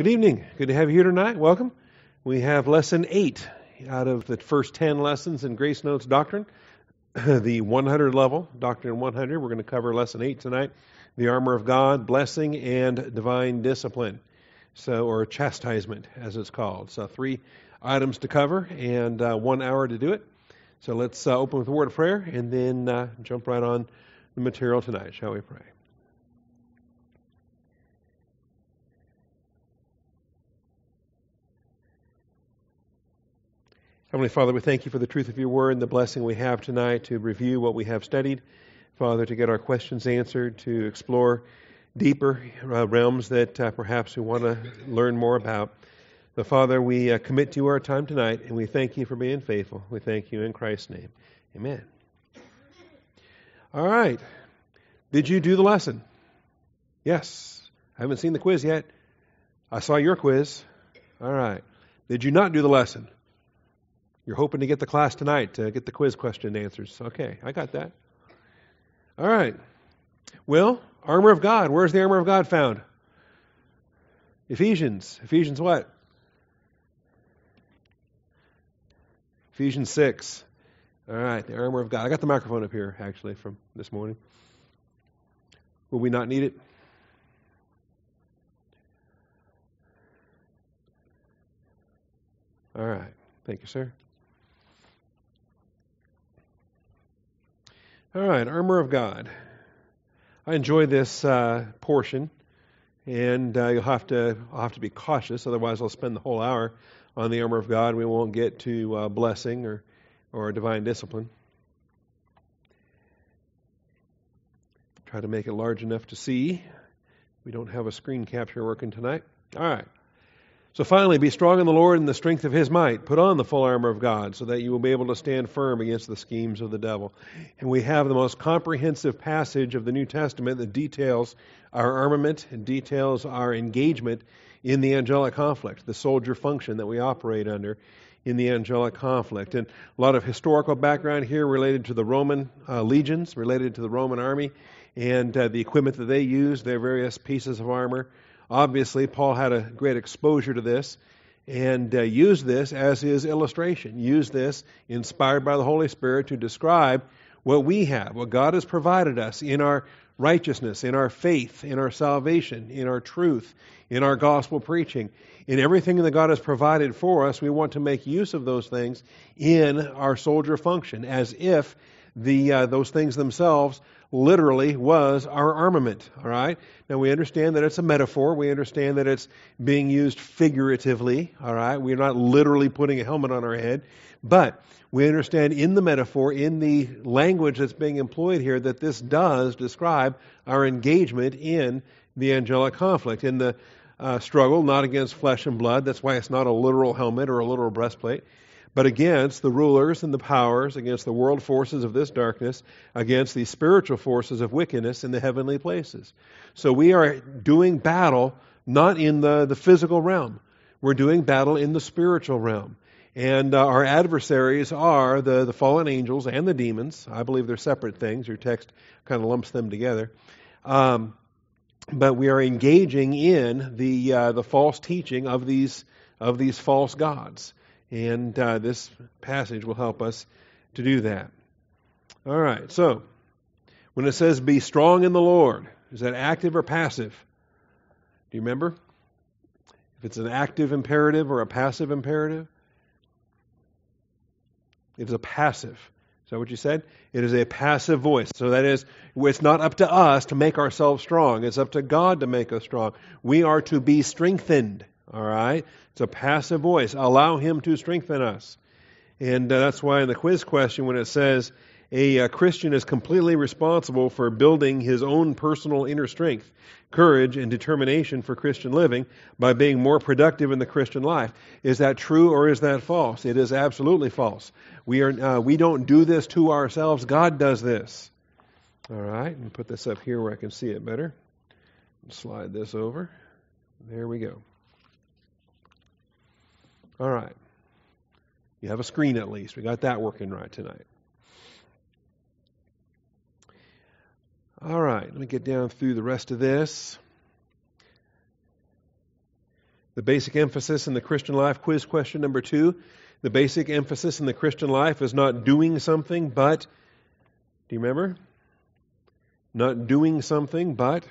Good evening. Good to have you here tonight. Welcome. We have lesson eight out of the first 10 lessons in GraceNotes Doctrine, the 100 level, Doctrine 100. We're going to cover lesson eight tonight the armor of God, blessing, and divine discipline. So, or chastisement, as it's called. So, three items to cover and uh, one hour to do it. So, let's uh, open with a word of prayer and then uh, jump right on the material tonight. Shall we pray? Heavenly Father, we thank you for the truth of your word and the blessing we have tonight to review what we have studied. Father, to get our questions answered, to explore deeper uh, realms that uh, perhaps we want to learn more about. But Father, we uh, commit to you our time tonight, and we thank you for being faithful. We thank you in Christ's name. Amen. All right. Did you do the lesson? Yes. I haven't seen the quiz yet. I saw your quiz. All right. Did you not do the lesson? You're hoping to get the class tonight to get the quiz question answers. Okay, I got that. All right. Well, armor of God. Where's the armor of God found? Ephesians. Ephesians what? Ephesians 6. All right, the armor of God. I got the microphone up here, actually, from this morning. Will we not need it? All right. Thank you, sir. All right, armor of God. I enjoy this uh, portion, and uh, you'll have to I'll have to be cautious, otherwise I'll spend the whole hour on the armor of God. We won't get to uh, blessing or or divine discipline. Try to make it large enough to see. We don't have a screen capture working tonight. All right. So finally, be strong in the Lord and the strength of his might. Put on the full armor of God so that you will be able to stand firm against the schemes of the devil. And we have the most comprehensive passage of the New Testament that details our armament and details our engagement in the angelic conflict, the soldier function that we operate under in the angelic conflict. And a lot of historical background here related to the Roman uh, legions, related to the Roman army, and uh, the equipment that they used, their various pieces of armor. Obviously, Paul had a great exposure to this and uh, used this as his illustration, used this inspired by the Holy Spirit to describe what we have, what God has provided us in our righteousness, in our faith, in our salvation, in our truth, in our gospel preaching, in everything that God has provided for us. We want to make use of those things in our soldier function as if the uh, those things themselves literally was our armament. All right. Now we understand that it's a metaphor. We understand that it's being used figuratively. All right. We're not literally putting a helmet on our head, but we understand in the metaphor, in the language that's being employed here, that this does describe our engagement in the angelic conflict, in the uh, struggle, not against flesh and blood. That's why it's not a literal helmet or a literal breastplate but against the rulers and the powers, against the world forces of this darkness, against the spiritual forces of wickedness in the heavenly places. So we are doing battle not in the, the physical realm. We're doing battle in the spiritual realm. And uh, our adversaries are the, the fallen angels and the demons. I believe they're separate things. Your text kind of lumps them together. Um, but we are engaging in the, uh, the false teaching of these, of these false gods. And uh, this passage will help us to do that. All right, so when it says be strong in the Lord, is that active or passive? Do you remember? If it's an active imperative or a passive imperative? It's a passive. Is that what you said? It is a passive voice. So that is, it's not up to us to make ourselves strong. It's up to God to make us strong. We are to be strengthened. All right? It's a passive voice. Allow Him to strengthen us. And uh, that's why in the quiz question, when it says a, a Christian is completely responsible for building his own personal inner strength, courage, and determination for Christian living by being more productive in the Christian life. Is that true or is that false? It is absolutely false. We, are, uh, we don't do this to ourselves, God does this. All right, let me put this up here where I can see it better. Slide this over. There we go. All right. You have a screen at least. We got that working right tonight. All right, let me get down through the rest of this. The basic emphasis in the Christian life, quiz question number two. The basic emphasis in the Christian life is not doing something, but, do you remember? Not doing something, but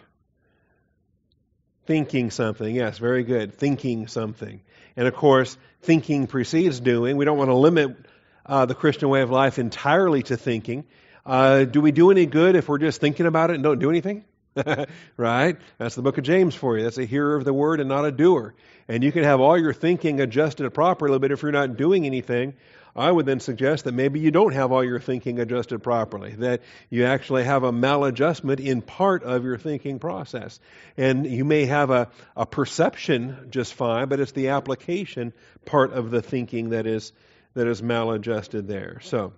thinking something. Yes, very good. Thinking something. And of course, thinking precedes doing. We don't want to limit uh, the Christian way of life entirely to thinking. Uh, do we do any good if we're just thinking about it and don't do anything? right? That's the book of James for you. That's a hearer of the word and not a doer. And you can have all your thinking adjusted properly, but if you're not doing anything, I would then suggest that maybe you don't have all your thinking adjusted properly, that you actually have a maladjustment in part of your thinking process. And you may have a, a perception just fine, but it's the application part of the thinking that is, that is maladjusted there. So,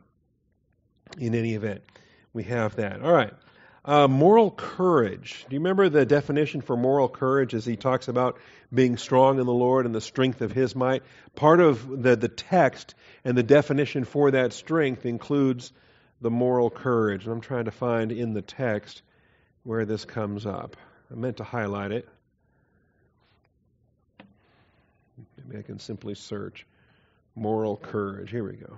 in any event, we have that. All right. Uh, moral courage. Do you remember the definition for moral courage as he talks about being strong in the Lord and the strength of his might? Part of the, the text and the definition for that strength includes the moral courage. And I'm trying to find in the text where this comes up. I meant to highlight it. Maybe I can simply search moral courage. Here we go.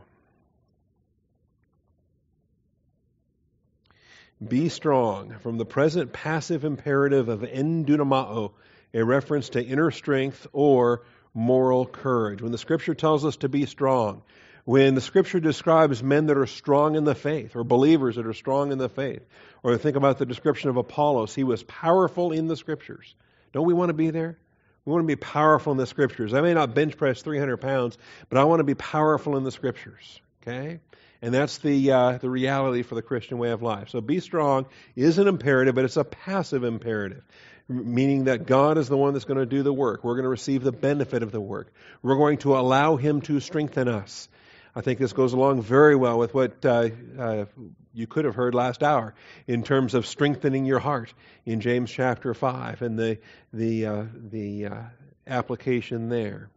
Be strong from the present passive imperative of endunamao, a reference to inner strength or moral courage. When the scripture tells us to be strong, when the scripture describes men that are strong in the faith or believers that are strong in the faith, or think about the description of Apollos, he was powerful in the scriptures. Don't we want to be there? We want to be powerful in the scriptures. I may not bench press 300 pounds, but I want to be powerful in the scriptures. Okay? And that's the, uh, the reality for the Christian way of life. So be strong is an imperative, but it's a passive imperative, meaning that God is the one that's going to do the work. We're going to receive the benefit of the work. We're going to allow Him to strengthen us. I think this goes along very well with what uh, uh, you could have heard last hour in terms of strengthening your heart in James chapter 5 and the, the, uh, the uh, application there.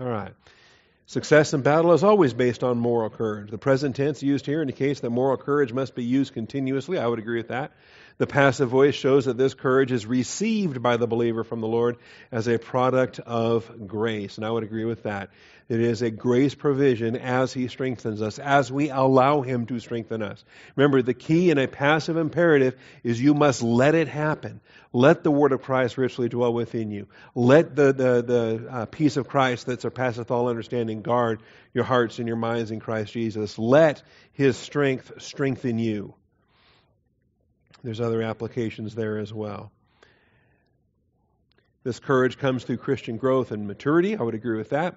All right. Success in battle is always based on moral courage. The present tense used here indicates that moral courage must be used continuously. I would agree with that. The passive voice shows that this courage is received by the believer from the Lord as a product of grace. And I would agree with that. It is a grace provision as He strengthens us, as we allow Him to strengthen us. Remember, the key in a passive imperative is you must let it happen. Let the word of Christ richly dwell within you. Let the, the, the uh, peace of Christ that surpasseth all understanding guard your hearts and your minds in Christ Jesus. Let His strength strengthen you. There's other applications there as well. This courage comes through Christian growth and maturity. I would agree with that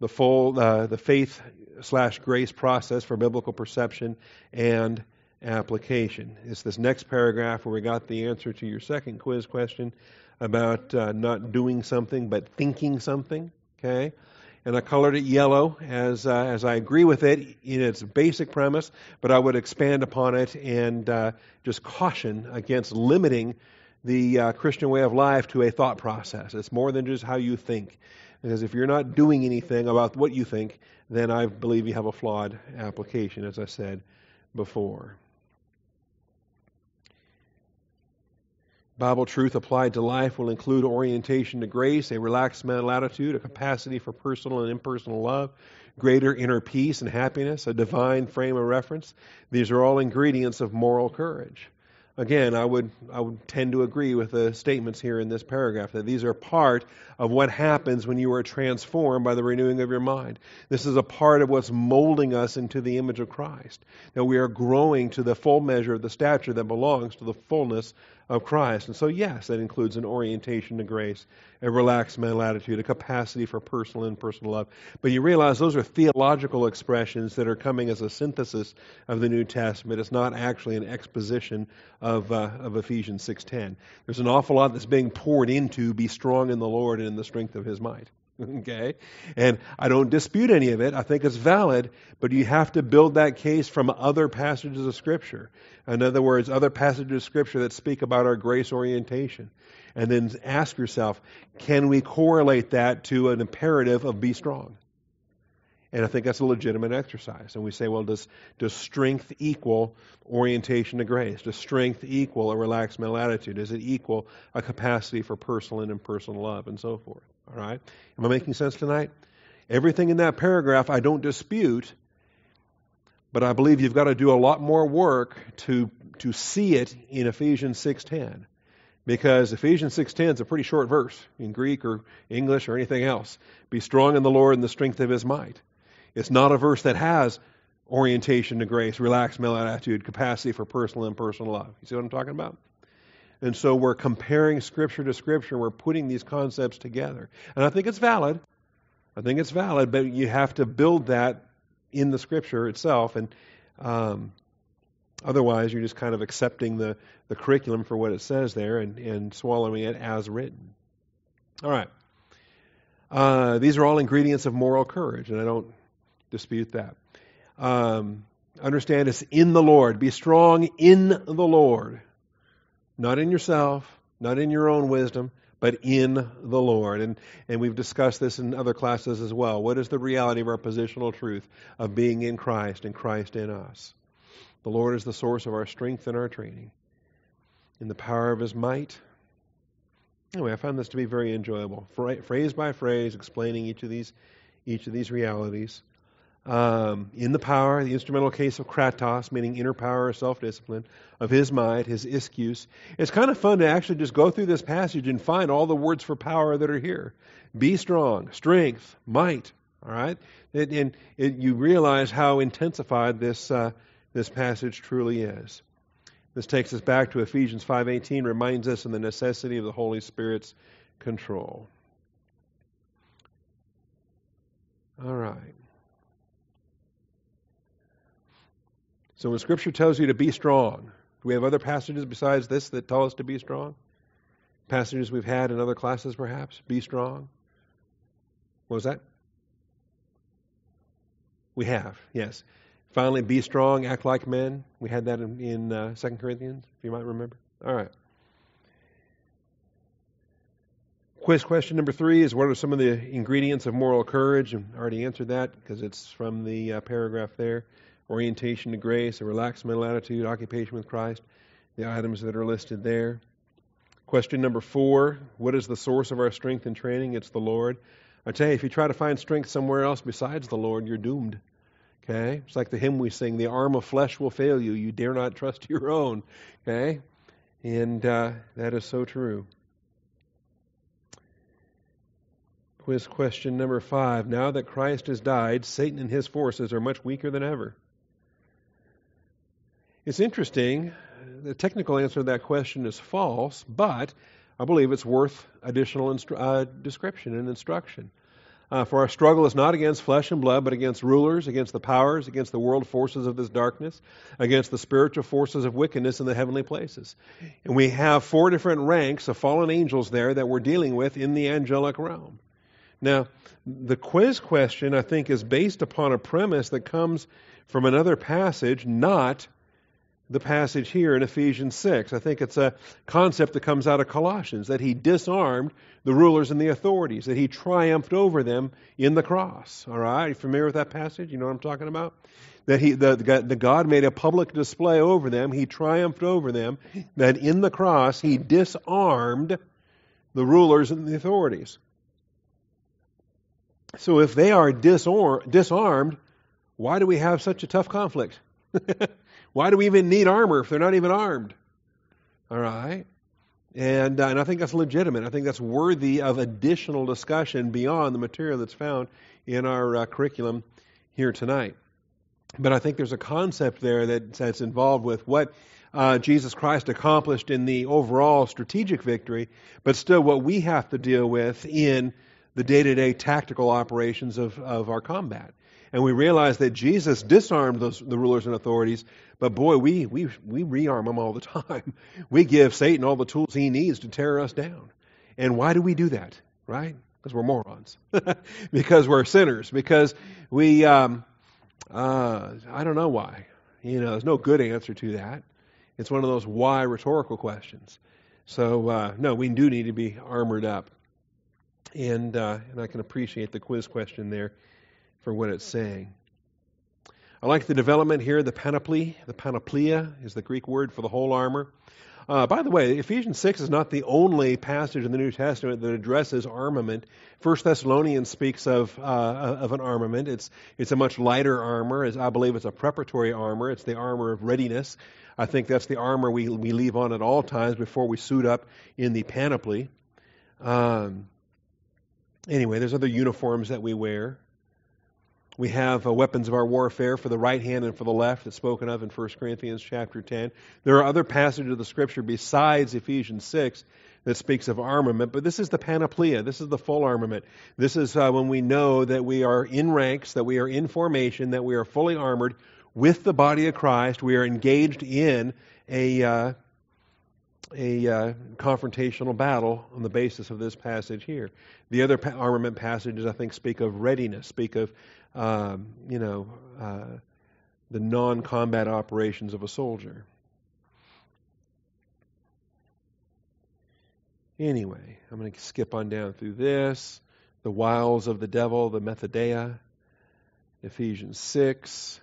the full uh, the faith slash grace process for biblical perception and application. It's this next paragraph where we got the answer to your second quiz question about uh, not doing something but thinking something. Okay, and I colored it yellow as uh, as I agree with it in its basic premise, but I would expand upon it and uh, just caution against limiting the uh, Christian way of life to a thought process. It's more than just how you think. Because if you're not doing anything about what you think, then I believe you have a flawed application, as I said before. Bible truth applied to life will include orientation to grace, a relaxed mental attitude, a capacity for personal and impersonal love, greater inner peace and happiness, a divine frame of reference. These are all ingredients of moral courage again, I would, I would tend to agree with the statements here in this paragraph that these are part of what happens when you are transformed by the renewing of your mind. This is a part of what's molding us into the image of Christ. That we are growing to the full measure of the stature that belongs to the fullness of Christ. And so, yes, that includes an orientation to grace, a relaxed mental attitude, a capacity for personal and personal love. But you realize those are theological expressions that are coming as a synthesis of the New Testament. It's not actually an exposition of, uh, of Ephesians 6.10. There's an awful lot that's being poured into be strong in the Lord and in the strength of his might. Okay? And I don't dispute any of it. I think it's valid, but you have to build that case from other passages of Scripture. In other words, other passages of Scripture that speak about our grace orientation. And then ask yourself, can we correlate that to an imperative of be strong? And I think that's a legitimate exercise. And we say, well, does, does strength equal orientation to grace? Does strength equal a relaxed mental attitude? Does it equal a capacity for personal and impersonal love and so forth? All right? Am I making sense tonight? Everything in that paragraph I don't dispute, but I believe you've got to do a lot more work to, to see it in Ephesians 6.10 because Ephesians 6:10 is a pretty short verse in Greek or English or anything else. Be strong in the Lord and the strength of his might. It's not a verse that has orientation to grace, relaxed mental attitude, capacity for personal and personal love. You see what I'm talking about? And so we're comparing scripture to scripture. We're putting these concepts together. And I think it's valid. I think it's valid, but you have to build that in the scripture itself. And um, otherwise, you're just kind of accepting the, the curriculum for what it says there and, and swallowing it as written. All right. Uh, these are all ingredients of moral courage, and I don't dispute that. Um, understand it's in the Lord. Be strong in the Lord. Not in yourself, not in your own wisdom, but in the Lord. And, and we've discussed this in other classes as well. What is the reality of our positional truth of being in Christ and Christ in us? The Lord is the source of our strength and our training. In the power of His might. Anyway, I found this to be very enjoyable. Phrase by phrase, explaining each of these, each of these realities um, in the power, the instrumental case of kratos, meaning inner power or self discipline, of his might, his ischus. It's kind of fun to actually just go through this passage and find all the words for power that are here. Be strong, strength, might. All right, and, and it, you realize how intensified this uh, this passage truly is. This takes us back to Ephesians 5:18, reminds us of the necessity of the Holy Spirit's control. All right. So when Scripture tells you to be strong, do we have other passages besides this that tell us to be strong? Passages we've had in other classes, perhaps? Be strong. What was that? We have, yes. Finally, be strong, act like men. We had that in, in uh, 2 Corinthians, if you might remember. All right. Quiz question number three is what are some of the ingredients of moral courage? And I already answered that because it's from the uh, paragraph there orientation to grace, a relaxed mental attitude, occupation with Christ, the items that are listed there. Question number four What is the source of our strength and training? It's the Lord. I tell you, if you try to find strength somewhere else besides the Lord, you're doomed. Okay? It's like the hymn we sing the arm of flesh will fail you. You dare not trust your own. Okay? And uh, that is so true. Quiz question number five. Now that Christ has died, Satan and his forces are much weaker than ever. It's interesting. The technical answer to that question is false, but I believe it's worth additional instru- uh, description and instruction. Uh, for our struggle is not against flesh and blood, but against rulers, against the powers, against the world forces of this darkness, against the spiritual forces of wickedness in the heavenly places. And we have four different ranks of fallen angels there that we're dealing with in the angelic realm. Now, the quiz question, I think, is based upon a premise that comes from another passage, not the passage here in Ephesians 6. I think it's a concept that comes out of Colossians that he disarmed the rulers and the authorities, that he triumphed over them in the cross. All right? Familiar with that passage? You know what I'm talking about? That he, the, the God made a public display over them, he triumphed over them, that in the cross he disarmed the rulers and the authorities. So if they are disarm, disarmed, why do we have such a tough conflict? Why do we even need armor if they're not even armed? All right? And, uh, and I think that's legitimate. I think that's worthy of additional discussion beyond the material that's found in our uh, curriculum here tonight. But I think there's a concept there that, that's involved with what uh, Jesus Christ accomplished in the overall strategic victory, but still what we have to deal with in the day to day tactical operations of, of our combat. And we realize that Jesus disarmed those, the rulers and authorities, but boy, we, we, we rearm them all the time. We give Satan all the tools he needs to tear us down. And why do we do that? Right? Because we're morons. because we're sinners. Because we, um, uh, I don't know why. You know, there's no good answer to that. It's one of those why rhetorical questions. So, uh, no, we do need to be armored up. And, uh, and I can appreciate the quiz question there for what it's saying. I like the development here, the panoply. The panoplia is the Greek word for the whole armor. Uh, by the way, Ephesians 6 is not the only passage in the New Testament that addresses armament. First Thessalonians speaks of, uh, of an armament. It's, it's a much lighter armor. As I believe it's a preparatory armor. It's the armor of readiness. I think that's the armor we, we leave on at all times before we suit up in the panoply. Um, anyway, there's other uniforms that we wear. We have uh, weapons of our warfare for the right hand and for the left that's spoken of in 1 Corinthians chapter 10. There are other passages of the scripture besides Ephesians 6 that speaks of armament, but this is the panoplia. This is the full armament. This is uh, when we know that we are in ranks, that we are in formation, that we are fully armored with the body of Christ. We are engaged in a, uh, a uh, confrontational battle on the basis of this passage here. The other pa- armament passages, I think, speak of readiness, speak of um, you know, uh, the non combat operations of a soldier. Anyway, I'm going to skip on down through this. The wiles of the devil, the methodeia, Ephesians 6,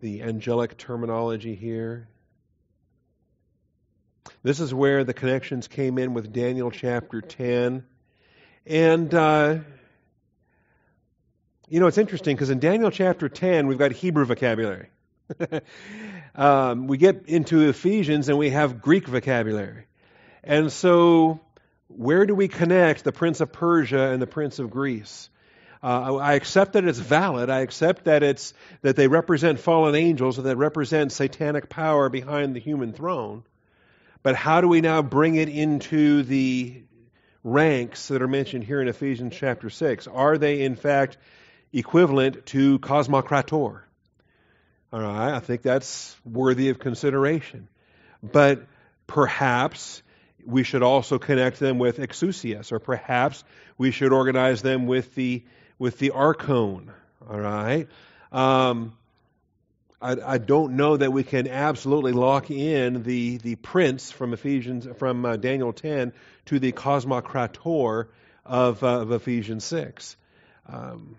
the angelic terminology here. This is where the connections came in with Daniel chapter 10. And uh, you know, it's interesting because in Daniel chapter 10, we've got Hebrew vocabulary. um, we get into Ephesians and we have Greek vocabulary. And so, where do we connect the Prince of Persia and the Prince of Greece? Uh, I accept that it's valid. I accept that it's that they represent fallen angels, and that represent satanic power behind the human throne. But how do we now bring it into the ranks that are mentioned here in Ephesians chapter six? Are they in fact equivalent to cosmocrator. All right, I think that's worthy of consideration. But perhaps we should also connect them with exousias, or perhaps we should organize them with the with the archon. All right. Um, I, I, don't know that we can absolutely lock in the the prince from Ephesians from uh, Daniel 10 to the cosmocrator of, uh, of Ephesians 6. Um,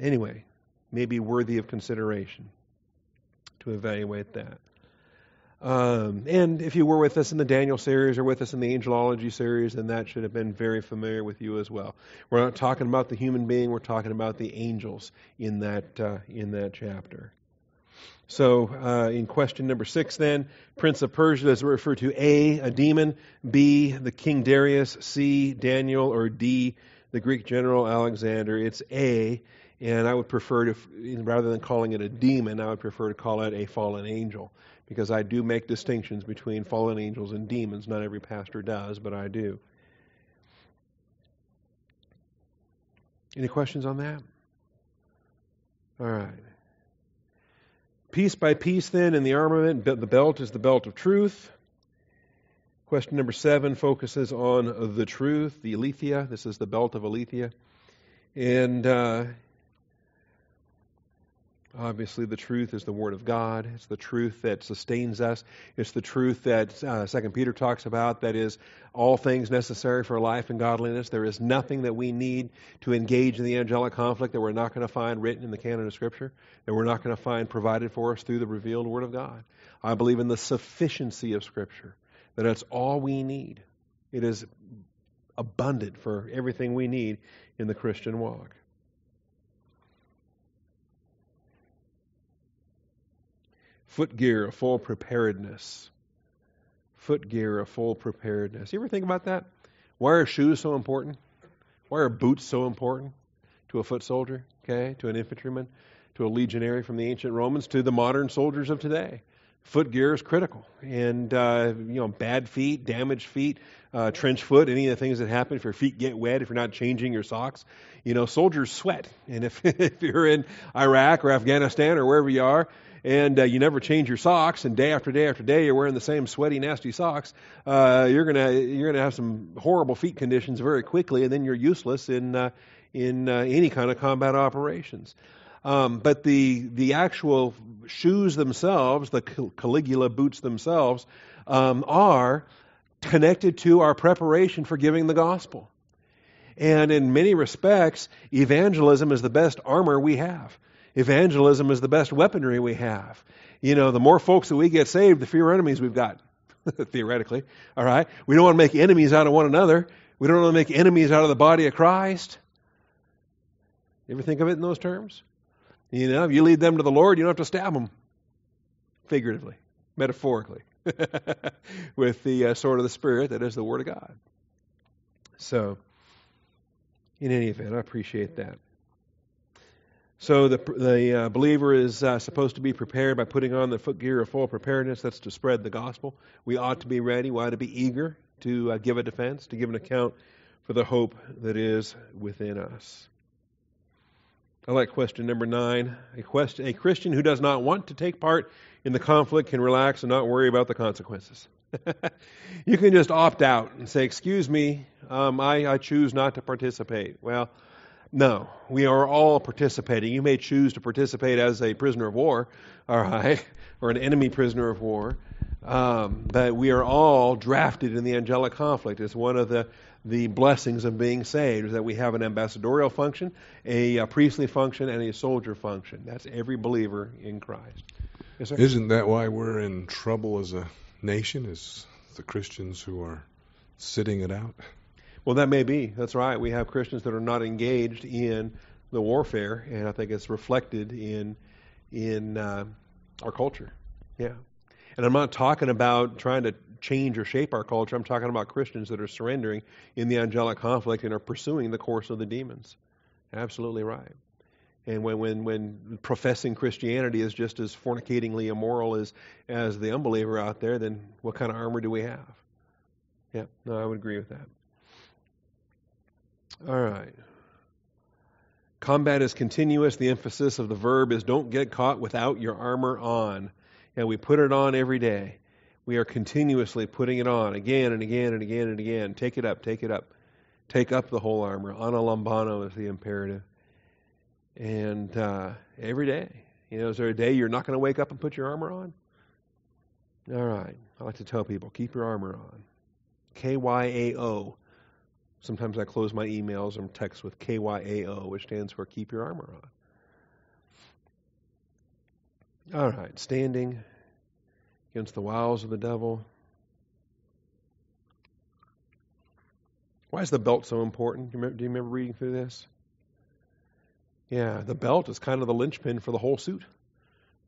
Anyway, may be worthy of consideration to evaluate that. Um, and if you were with us in the Daniel series or with us in the angelology series, then that should have been very familiar with you as well. We're not talking about the human being; we're talking about the angels in that uh, in that chapter. So, uh, in question number six, then, Prince of Persia is referred to A, a demon, B, the King Darius, C, Daniel, or D, the Greek general Alexander. It's A, and I would prefer to, rather than calling it a demon, I would prefer to call it a fallen angel. Because I do make distinctions between fallen angels and demons. Not every pastor does, but I do. Any questions on that? All right. Piece by piece, then, in the armament, the belt is the belt of truth. Question number seven focuses on the truth, the aletheia. This is the belt of aletheia. And uh, Obviously, the truth is the Word of God. It's the truth that sustains us. It's the truth that uh, Second Peter talks about. That is, all things necessary for life and godliness. There is nothing that we need to engage in the angelic conflict that we're not going to find written in the canon of Scripture. That we're not going to find provided for us through the revealed Word of God. I believe in the sufficiency of Scripture. That it's all we need. It is abundant for everything we need in the Christian walk. Foot gear, a full preparedness. Foot gear, a full preparedness. You ever think about that? Why are shoes so important? Why are boots so important to a foot soldier, okay, to an infantryman, to a legionary from the ancient Romans, to the modern soldiers of today? Foot gear is critical, and uh, you know, bad feet, damaged feet, uh, trench foot, any of the things that happen if your feet get wet, if you're not changing your socks. You know, soldiers sweat, and if if you're in Iraq or Afghanistan or wherever you are, and uh, you never change your socks, and day after day after day you're wearing the same sweaty, nasty socks, uh, you're gonna you're gonna have some horrible feet conditions very quickly, and then you're useless in uh, in uh, any kind of combat operations. Um, but the the actual shoes themselves, the Caligula boots themselves, um, are connected to our preparation for giving the gospel. And in many respects, evangelism is the best armor we have. Evangelism is the best weaponry we have. You know, the more folks that we get saved, the fewer enemies we've got, theoretically. All right? We don't want to make enemies out of one another. We don't want to make enemies out of the body of Christ. You ever think of it in those terms? You know, if you lead them to the Lord, you don't have to stab them, figuratively, metaphorically, with the uh, sword of the Spirit that is the Word of God. So, in any event, I appreciate that. So the the uh, believer is uh, supposed to be prepared by putting on the footgear of full preparedness. That's to spread the gospel. We ought to be ready. We ought to be eager to uh, give a defense, to give an account for the hope that is within us. I like question number nine. A, question, a Christian who does not want to take part in the conflict can relax and not worry about the consequences. you can just opt out and say, "Excuse me, um, I, I choose not to participate." Well no, we are all participating. You may choose to participate as a prisoner of war, all right, or an enemy prisoner of war, um, but we are all drafted in the angelic conflict. It's one of the, the blessings of being saved is that we have an ambassadorial function, a, a priestly function, and a soldier function. That's every believer in Christ. Yes, Isn't that why we're in trouble as a nation, as the Christians who are sitting it out? Well, that may be. That's right. We have Christians that are not engaged in the warfare, and I think it's reflected in in uh, our culture. Yeah, and I'm not talking about trying to change or shape our culture. I'm talking about Christians that are surrendering in the angelic conflict and are pursuing the course of the demons. Absolutely right. And when, when, when professing Christianity is just as fornicatingly immoral as, as the unbeliever out there, then what kind of armor do we have? Yeah, no, I would agree with that. All right. Combat is continuous. The emphasis of the verb is don't get caught without your armor on. And we put it on every day. We are continuously putting it on again and again and again and again. Take it up, take it up. Take up the whole armor. analambano is the imperative. And uh, every day. You know, is there a day you're not going to wake up and put your armor on? All right. I like to tell people keep your armor on. K Y A O. Sometimes I close my emails and text with KYAO, which stands for Keep Your Armor On. All right, standing against the wiles of the devil. Why is the belt so important? Do you, remember, do you remember reading through this? Yeah, the belt is kind of the linchpin for the whole suit.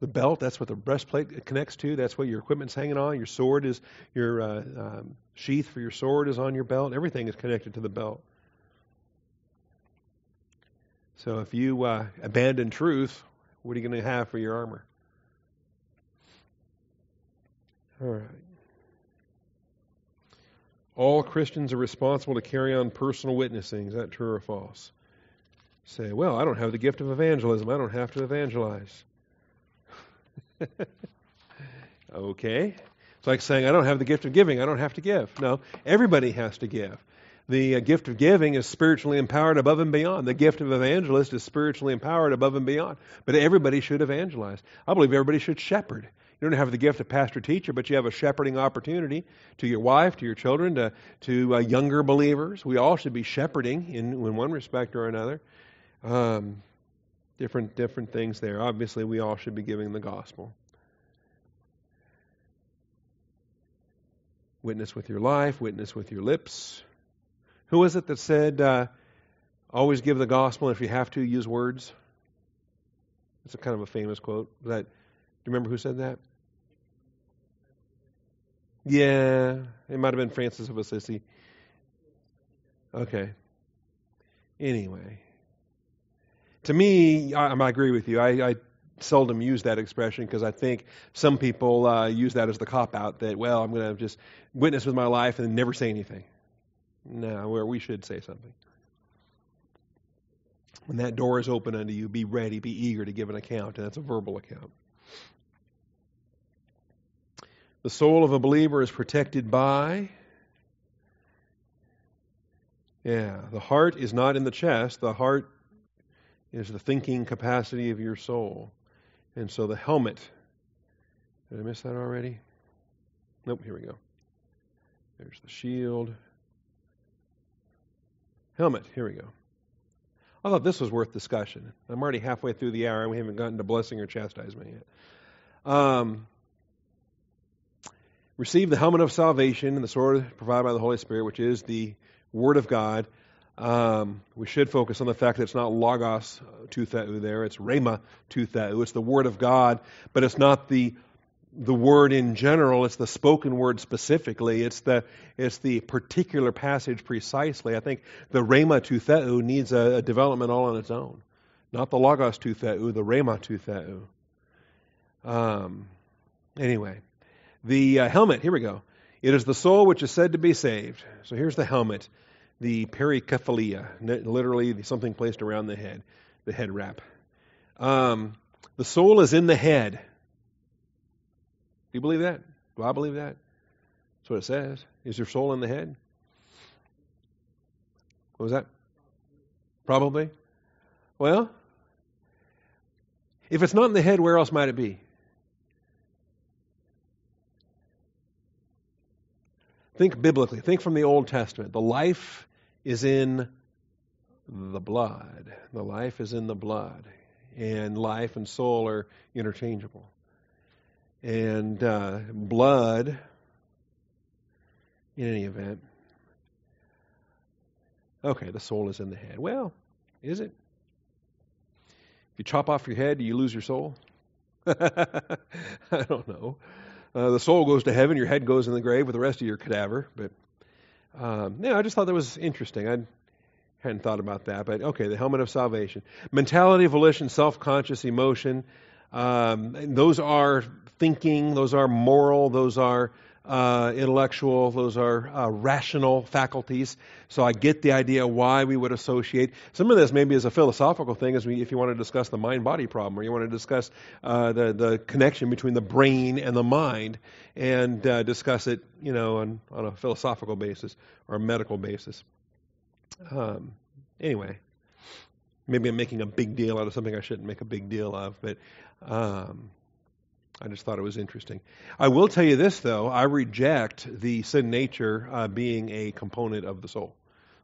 The belt, that's what the breastplate connects to. That's what your equipment's hanging on. Your sword is, your uh, um, sheath for your sword is on your belt. Everything is connected to the belt. So if you uh, abandon truth, what are you going to have for your armor? All right. All Christians are responsible to carry on personal witnessing. Is that true or false? Say, well, I don't have the gift of evangelism. I don't have to evangelize. okay. It's like saying, I don't have the gift of giving, I don't have to give. No, everybody has to give. The uh, gift of giving is spiritually empowered above and beyond. The gift of evangelist is spiritually empowered above and beyond. But everybody should evangelize. I believe everybody should shepherd. You don't have the gift of pastor teacher, but you have a shepherding opportunity to your wife, to your children, to, to uh, younger believers. We all should be shepherding in, in one respect or another. Um, different different things there. Obviously, we all should be giving the gospel. Witness with your life, witness with your lips. Who was it that said, uh, always give the gospel, and if you have to, use words? It's a kind of a famous quote. That, do you remember who said that? Yeah, it might have been Francis of Assisi. Okay. Anyway, to me, I, I agree with you. I, I seldom use that expression because I think some people uh, use that as the cop out that, well, I'm going to just witness with my life and never say anything. No, where we should say something. When that door is open unto you, be ready, be eager to give an account, and that's a verbal account. The soul of a believer is protected by. Yeah, the heart is not in the chest. The heart is the thinking capacity of your soul. And so the helmet, did I miss that already? Nope, here we go. There's the shield. Helmet, here we go. I thought this was worth discussion. I'm already halfway through the hour and we haven't gotten to blessing or chastisement yet. Um, receive the helmet of salvation and the sword provided by the Holy Spirit, which is the Word of God. Um, we should focus on the fact that it's not logos to theou there, it's rhema to theou. It's the Word of God, but it's not the the word in general, it's the spoken word specifically, it's the it's the particular passage precisely. I think the rhema to theou needs a, a, development all on its own. Not the logos to theou, the rhema to theou. Um, anyway, the uh, helmet, here we go. It is the soul which is said to be saved. So here's the helmet, the pericephalia, literally something placed around the head, the head wrap. Um, the soul is in the head. Do you believe that? Do I believe that? That's what it says. Is your soul in the head? What was that? Probably. Well, if it's not in the head, where else might it be? Think biblically. Think from the Old Testament. The life is in the blood. The life is in the blood. And life and soul are interchangeable. And uh, blood, in any event. Okay, the soul is in the head. Well, is it? If you chop off your head, do you lose your soul? I don't know. Uh, the soul goes to heaven, your head goes in the grave with the rest of your cadaver. But um, yeah, I just thought that was interesting. I hadn't thought about that. But okay, the helmet of salvation. Mentality, volition, self conscious, emotion. Um, those are thinking, those are moral, those are uh, intellectual, those are uh, rational faculties. So I get the idea why we would associate. Some of this maybe is a philosophical thing, as we, if you want to discuss the mind-body problem, or you want to discuss uh, the the connection between the brain and the mind, and uh, discuss it, you know, on, on a philosophical basis or a medical basis. Um, anyway, maybe I'm making a big deal out of something I shouldn't make a big deal of, but. Um, I just thought it was interesting. I will tell you this, though. I reject the sin nature uh, being a component of the soul.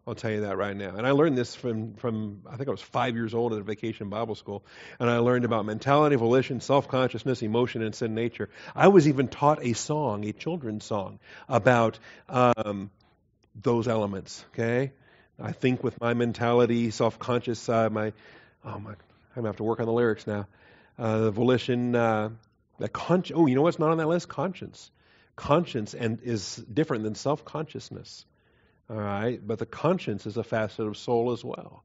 I'll tell you that right now. And I learned this from, from, I think I was five years old at a vacation Bible school. And I learned about mentality, volition, self consciousness, emotion, and sin nature. I was even taught a song, a children's song, about um, those elements. Okay? I think with my mentality, self conscious, uh, my, oh my, I'm going to have to work on the lyrics now. Uh, the volition, uh, that con- oh, you know what's not on that list? Conscience. Conscience and is different than self-consciousness. All right, but the conscience is a facet of soul as well.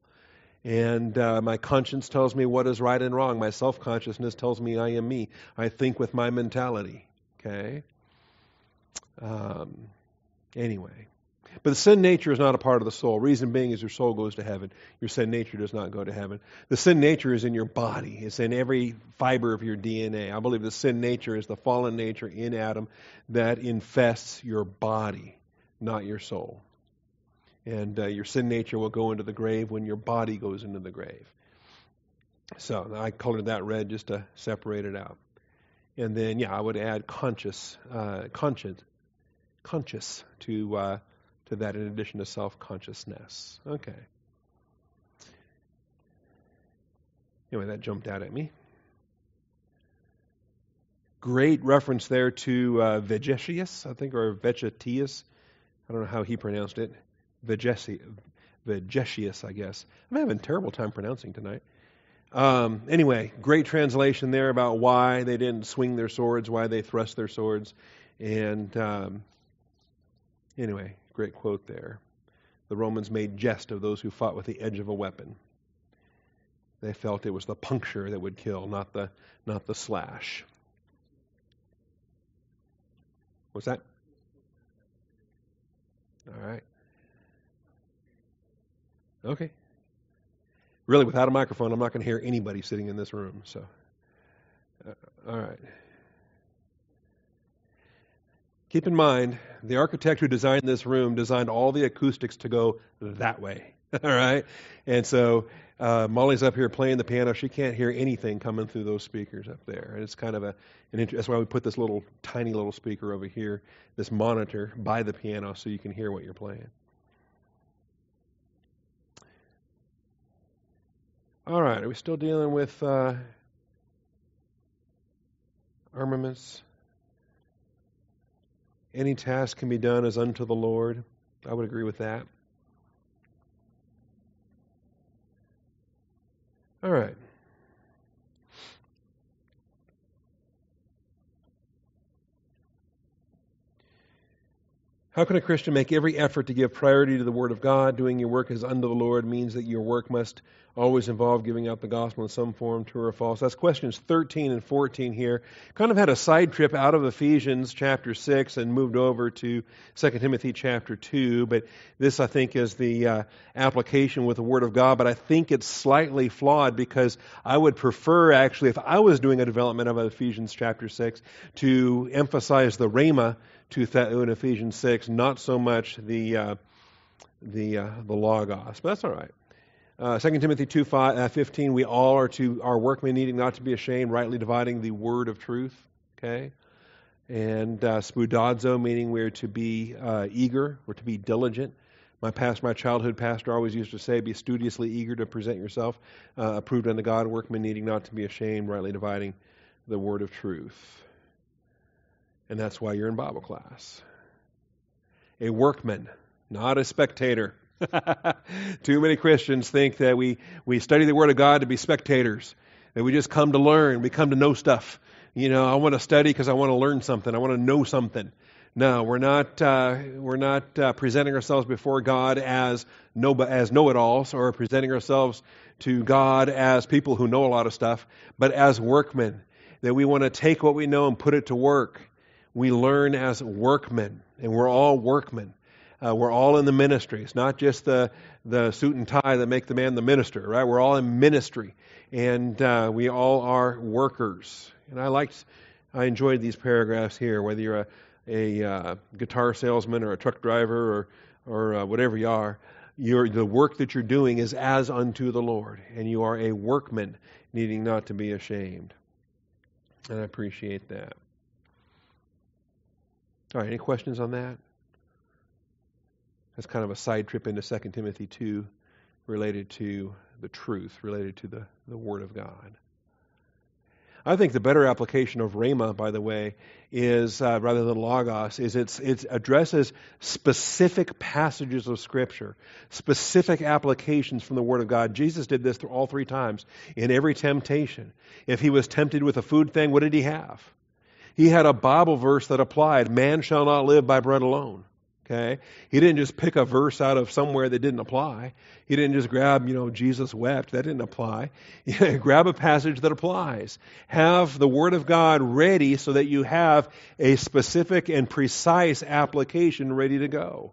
And uh, my conscience tells me what is right and wrong. My self consciousness tells me I am me. I think with my mentality. Okay? Um, anyway. But the sin nature is not a part of the soul. Reason being is your soul goes to heaven. Your sin nature does not go to heaven. The sin nature is in your body. It's in every fiber of your DNA. I believe the sin nature is the fallen nature in Adam that infests your body, not your soul. And uh, your sin nature will go into the grave when your body goes into the grave. So I colored that red just to separate it out. And then, yeah, I would add conscious, uh, conscious, conscious to uh, to that in addition to self consciousness. Okay. Anyway, that jumped out at me. Great reference there to uh, Vegetius, I think, or Vegetius. I don't know how he pronounced it. Vegetius, I guess. I'm having a terrible time pronouncing tonight. Um, anyway, great translation there about why they didn't swing their swords, why they thrust their swords. And um, anyway, Great quote there. The Romans made jest of those who fought with the edge of a weapon. They felt it was the puncture that would kill, not the, not the slash. What's that? All right. Okay. Really, without a microphone, I'm not going to hear anybody sitting in this room. So, uh, all right. Keep in mind, the architect who designed this room designed all the acoustics to go that way. all right? And so uh, Molly's up here playing the piano. She can't hear anything coming through those speakers up there. And it's kind of a, an that's why we put this little tiny little speaker over here, this monitor by the piano so you can hear what you're playing. All right, are we still dealing with uh, armaments? Any task can be done as unto the Lord. I would agree with that. All right. How can a Christian make every effort to give priority to the Word of God? Doing your work as unto the Lord means that your work must always involve giving out the gospel in some form, true or false. That's questions 13 and 14 here. Kind of had a side trip out of Ephesians chapter 6 and moved over to 2 Timothy chapter 2. But this, I think, is the uh, application with the Word of God. But I think it's slightly flawed because I would prefer, actually, if I was doing a development of Ephesians chapter 6, to emphasize the Rhema to Theou in Ephesians 6, not so much the, uh, the, uh, the Logos. But that's all right. Uh, 2 Timothy 2 5, uh, 15, we all are to our workmen needing not to be ashamed, rightly dividing the word of truth. Okay? And uh, meaning we're to be uh, eager, we're to be diligent. My past, my childhood pastor always used to say, "Be studiously eager to present yourself uh, approved unto God, workmen needing not to be ashamed, rightly dividing the word of truth." And that's why you're in Bible class. A workman, not a spectator. Too many Christians think that we, we study the Word of God to be spectators, that we just come to learn, we come to know stuff. You know, I want to study because I want to learn something, I want to know something. No, we're not. Uh, we're not uh, presenting ourselves before God as know as know-it-alls, or presenting ourselves to God as people who know a lot of stuff, but as workmen. That we want to take what we know and put it to work. We learn as workmen, and we're all workmen. Uh, we're all in the ministry. It's not just the, the suit and tie that make the man the minister, right? We're all in ministry, and uh, we all are workers. And I liked, I enjoyed these paragraphs here. Whether you're a, a uh, guitar salesman or a truck driver or or uh, whatever you are, you the work that you're doing is as unto the Lord, and you are a workman, needing not to be ashamed. And I appreciate that. All right, any questions on that? That's kind of a side trip into 2 Timothy 2 related to the truth, related to the, the Word of God. I think the better application of Rhema, by the way, is uh, rather than logos, is it's, it addresses specific passages of Scripture, specific applications from the Word of God. Jesus did this all three times in every temptation. If he was tempted with a food thing, what did he have? He had a Bible verse that applied, "Man shall not live by bread alone." Okay? He didn't just pick a verse out of somewhere that didn't apply. He didn't just grab, you know, Jesus wept. That didn't apply. grab a passage that applies. Have the Word of God ready so that you have a specific and precise application ready to go.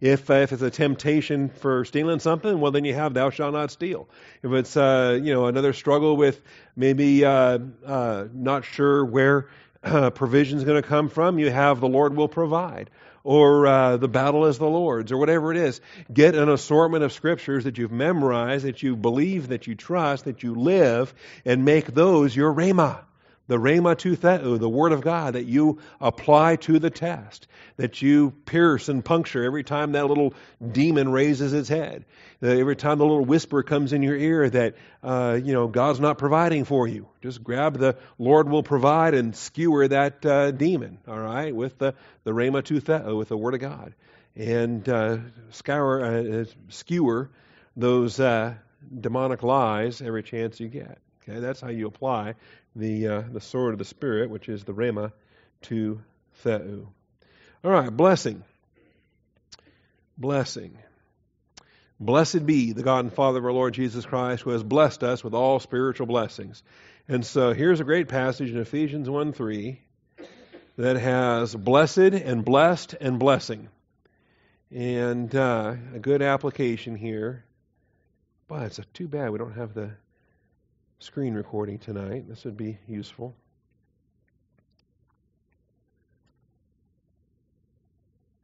If, uh, if it's a temptation for stealing something, well, then you have thou shalt not steal. If it's, uh, you know, another struggle with maybe uh, uh not sure where provision is going to come from, you have the Lord will provide or uh, the battle is the Lord's, or whatever it is. Get an assortment of scriptures that you've memorized, that you believe, that you trust, that you live, and make those your rhema. The rhema to theou, the word of God that you apply to the test, that you pierce and puncture every time that little demon raises its head, every time the little whisper comes in your ear that uh, you know God's not providing for you. Just grab the Lord will provide and skewer that uh, demon. All right, with the the rhema to theou, with the word of God, and uh, scour uh, skewer those uh, demonic lies every chance you get. Okay, that's how you apply the uh, the sword of the Spirit, which is the Rhema, to Theou. All right, blessing. Blessing. Blessed be the God and Father of our Lord Jesus Christ, who has blessed us with all spiritual blessings. And so here's a great passage in Ephesians 1 3 that has blessed and blessed and blessing. And uh, a good application here. But it's too bad we don't have the screen recording tonight. This would be useful.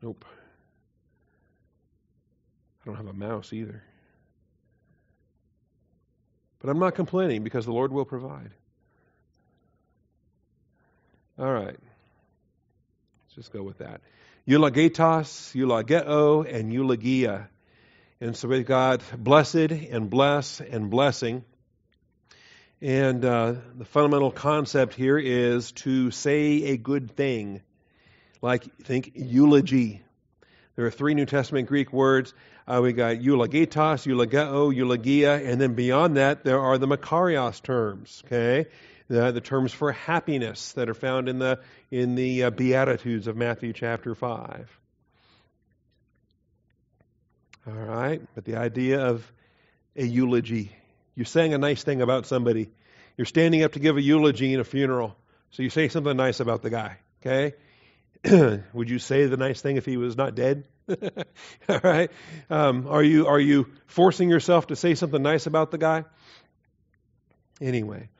Nope. I don't have a mouse either. But I'm not complaining because the Lord will provide. All right. Let's just go with that. Eulogetos, eulogeo, and eulogia. And so we've got blessed and bless and blessing. And uh, the fundamental concept here is to say a good thing. Like, think eulogy. There are three New Testament Greek words. Uh, we got eulogetos, eulogeo, eulogia, and then beyond that, there are the makarios terms, okay? The, the terms for happiness that are found in the, in the uh, Beatitudes of Matthew chapter 5. All right, but the idea of a eulogy. You're saying a nice thing about somebody. You're standing up to give a eulogy in a funeral. So you say something nice about the guy, okay? Would you say the nice thing if he was not dead? All right. Um, are you are you forcing yourself to say something nice about the guy? Anyway,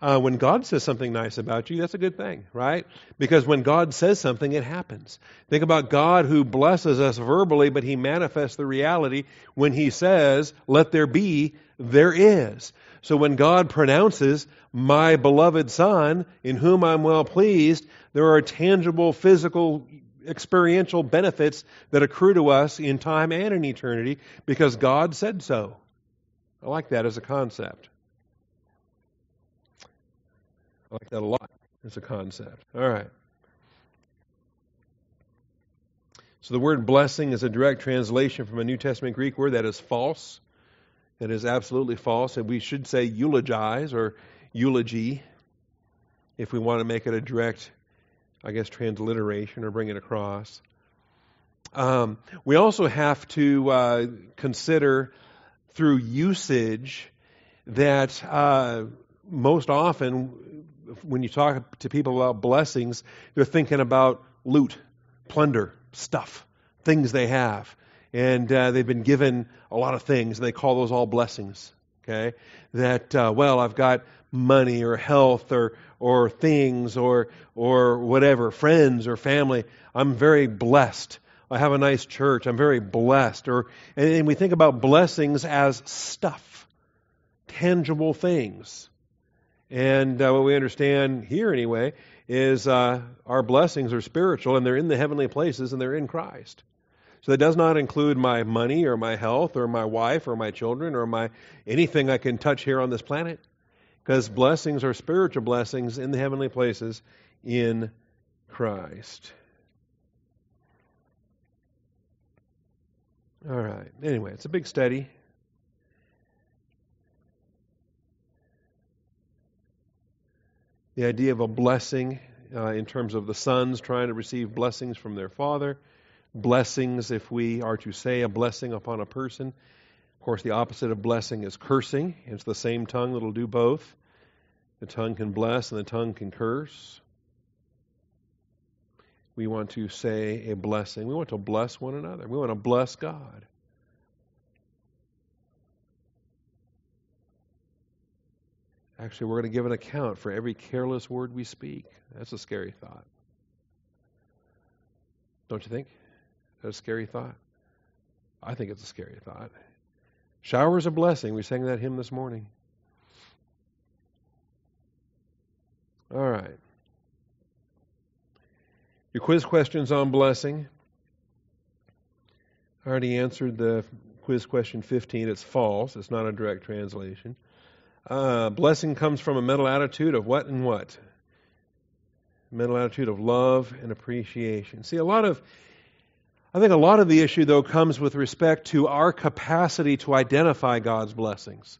uh, when God says something nice about you, that's a good thing, right? Because when God says something, it happens. Think about God who blesses us verbally, but He manifests the reality when He says, "Let there be," there is. So when God pronounces, "My beloved Son, in whom I'm well pleased," there are tangible, physical, experiential benefits that accrue to us in time and in eternity because God said so. I like that as a concept. I like that a lot as a concept. All right. So the word blessing is a direct translation from a New Testament Greek word that is false. That is absolutely false. And we should say eulogize or eulogy if we want to make it a direct, I guess, transliteration or bring it across. Um, we also have to uh, consider through usage that uh, most often when you talk to people about blessings, they're thinking about loot, plunder, stuff, things they have. And uh, they've been given a lot of things, and they call those all blessings. Okay? That, uh, well, I've got money or health or, or things or, or whatever, friends or family. I'm very blessed. I have a nice church. I'm very blessed. Or, and, and we think about blessings as stuff, tangible things. And uh, what we understand here, anyway, is uh, our blessings are spiritual and they're in the heavenly places and they're in Christ. So that does not include my money or my health or my wife or my children or my anything I can touch here on this planet. Because blessings are spiritual blessings in the heavenly places in Christ. All right. Anyway, it's a big study. The idea of a blessing uh, in terms of the sons trying to receive blessings from their father, blessings if we are to say a blessing upon a person. Of course, the opposite of blessing is cursing. It's the same tongue that'll do both. The tongue can bless and the tongue can curse. We want to say a blessing. We want to bless one another. We want to bless God. Actually, we're going to give an account for every careless word we speak. That's a scary thought. Don't you think? That's a scary thought. I think it's a scary thought. Showers of blessing. We sang that hymn this morning. All right. Your quiz questions on blessing. I already answered the quiz question 15. It's false. It's not a direct translation. Uh, blessing comes from a mental attitude of what and what? Mental attitude of love and appreciation. See, a lot of, I think a lot of the issue, though, comes with respect to our capacity to identify God's blessings.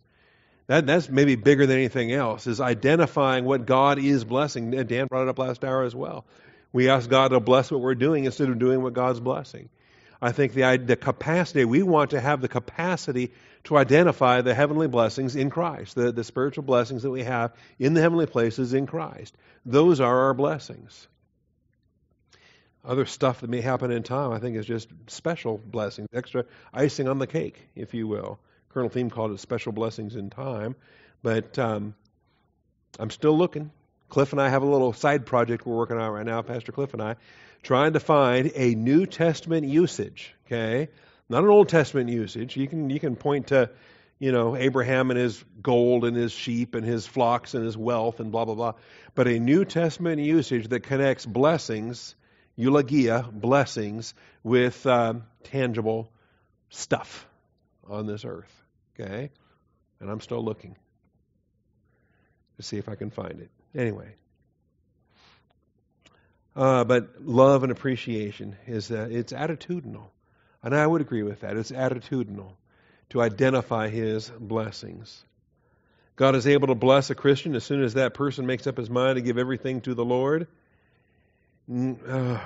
That, that's maybe bigger than anything else, is identifying what God is blessing. Dan brought it up last hour as well. We ask God to bless what we're doing instead of doing what God's blessing. I think the, the capacity, we want to have the capacity to identify the heavenly blessings in Christ, the, the spiritual blessings that we have in the heavenly places in Christ. Those are our blessings. Other stuff that may happen in time, I think, is just special blessings, extra icing on the cake, if you will. Colonel Thieme called it special blessings in time. But um, I'm still looking. Cliff and I have a little side project we're working on right now, Pastor Cliff and I, trying to find a New Testament usage, okay? Not an Old Testament usage. You can you can point to, you know, Abraham and his gold and his sheep and his flocks and his wealth and blah blah blah. But a New Testament usage that connects blessings, eulogia, blessings, with um, tangible stuff on this earth. Okay? And I'm still looking. Let's see if I can find it. Anyway. Uh, but love and appreciation is uh, it's attitudinal, and I would agree with that. It's attitudinal to identify His blessings. God is able to bless a Christian as soon as that person makes up his mind to give everything to the Lord. Uh,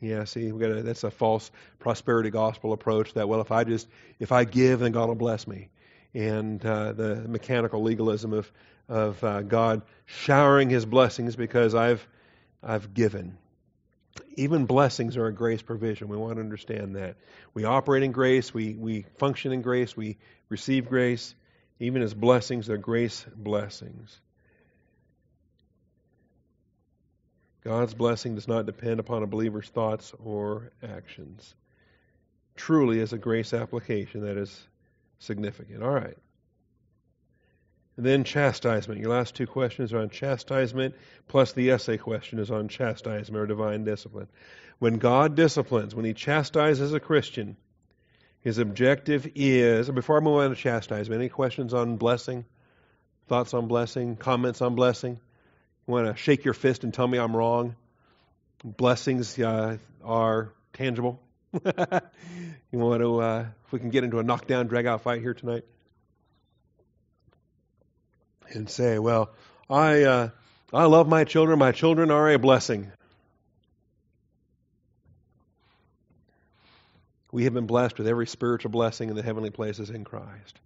yeah, see, we got that's a false prosperity gospel approach. That well, if I just if I give, then God will bless me, and uh, the mechanical legalism of of uh, God showering His blessings because I've I've given. Even blessings are a grace provision. We want to understand that we operate in grace, we we function in grace, we receive grace. Even as blessings, they're grace blessings. God's blessing does not depend upon a believer's thoughts or actions. Truly, as a grace application, that is significant. All right. And then chastisement. Your last two questions are on chastisement, plus the essay question is on chastisement or divine discipline. When God disciplines, when He chastises a Christian, his objective is, before I move on to chastisement, any questions on blessing? Thoughts on blessing? Comments on blessing? You want to shake your fist and tell me I'm wrong? Blessings uh, are tangible. you want to, uh, if we can get into a knockdown, drag out fight here tonight? And say, well, I, uh, I love my children. My children are a blessing. We have been blessed with every spiritual blessing in the heavenly places in Christ.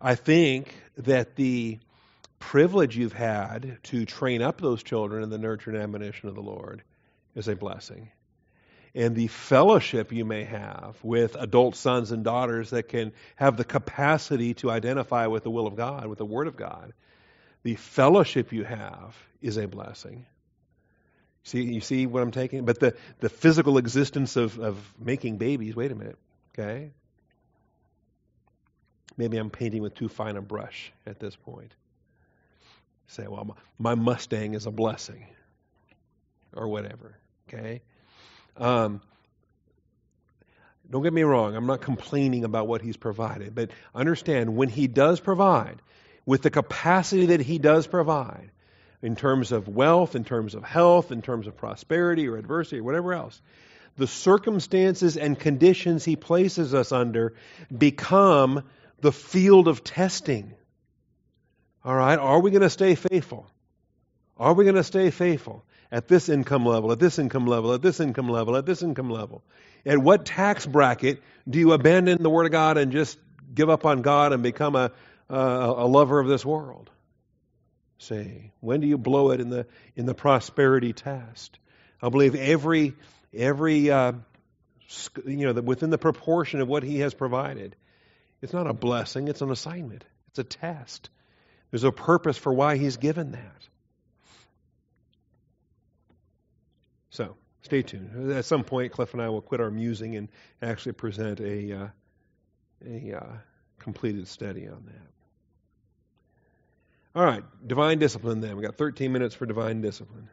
I think that the privilege you've had to train up those children in the nurture and admonition of the Lord is a blessing. And the fellowship you may have with adult sons and daughters that can have the capacity to identify with the will of God, with the Word of God, the fellowship you have is a blessing. See, you see what I'm taking? But the, the physical existence of, of making babies, wait a minute, okay? Maybe I'm painting with too fine a brush at this point. Say, well, my Mustang is a blessing, or whatever, okay? Um, don't get me wrong, I'm not complaining about what he's provided, but understand when he does provide, with the capacity that he does provide, in terms of wealth, in terms of health, in terms of prosperity or adversity or whatever else. The circumstances and conditions He places us under become the field of testing. All right, are we going to stay faithful? Are we going to stay faithful at this income level, at this income level, at this income level, at this income level? At what tax bracket do you abandon the Word of God and just give up on God and become a, a, a lover of this world? say? When do you blow it in the in the prosperity test? I believe every every uh, you know within the proportion of what He has provided, it's not a blessing; it's an assignment. It's a test. There's a purpose for why He's given that. So stay tuned. At some point, Cliff and I will quit our musing and actually present a uh, a uh, completed study on that. All right, divine discipline then. We've got 13 minutes for divine discipline.